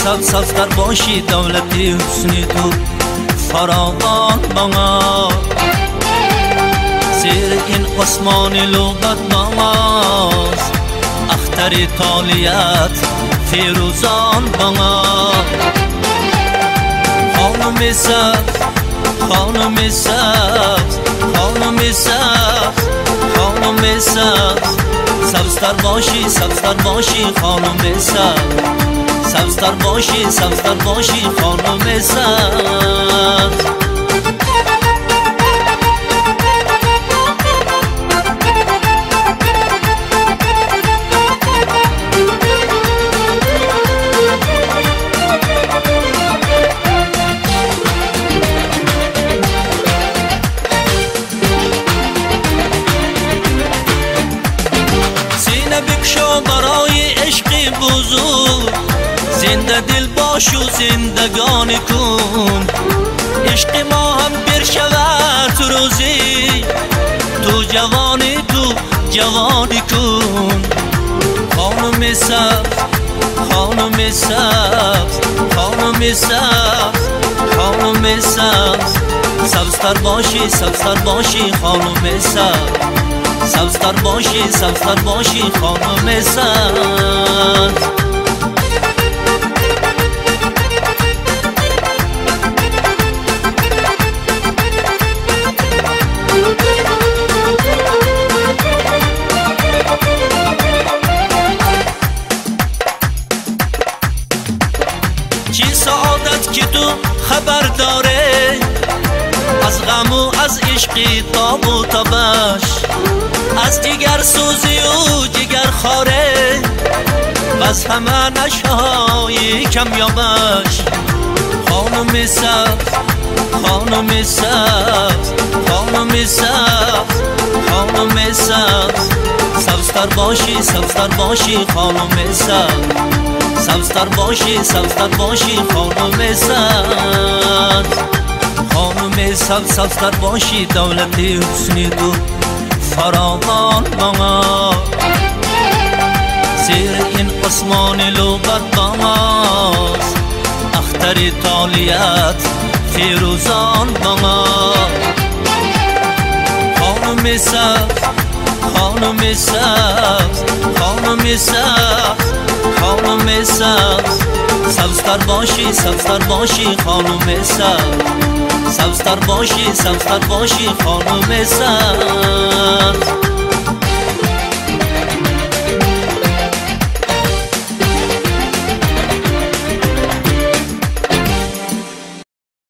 سب سبزتر باشی دولتی حسنی تو فراوان بنا زیر این قسمان لغت نماز اختر تالیت فیروزان بنا خانم سبز خانم سبز خانم سبز خانم سبز سبزتر باشی سبزتر باشی خانم سبز سبزتر باشی سبزتر باشی خانم سبز. بکشو برای عشقی بزرگ. زنده دل باش و زندگان کن عشق ما هم بر شود روزی تو جوانی تو جوانی کن خانم سبز خانم سبز خانم سبز خانم سبز سبزتر باشی سبزتر باشی خانم سبز سبزتر باشی سبزتر باشی خانم سبز چی سعادت که تو خبر داره؟ از غم و از عشقی تاب و تبش از جگر سوزی و جگر خاره بس همه نشهای کمیابش خانم سبز خانم سبز خانم سبز خانم سبز. سبزتر باشی سبزتر باشی خانم سبز. سبزتر باشی سبزتر باشی خانم سبز. خانم سبز سبزتر باشی دولتی حسنی تو فراوان بما زیر این قسمان لوبت بماز اختر تالیت فیروزان بما خانم سبز خانم سبز خانم سبز خانم سبز. سبزتر باشی سبزتر باشی خانم سبز. سبزتر باشی سبزتر باشی خانم سبز.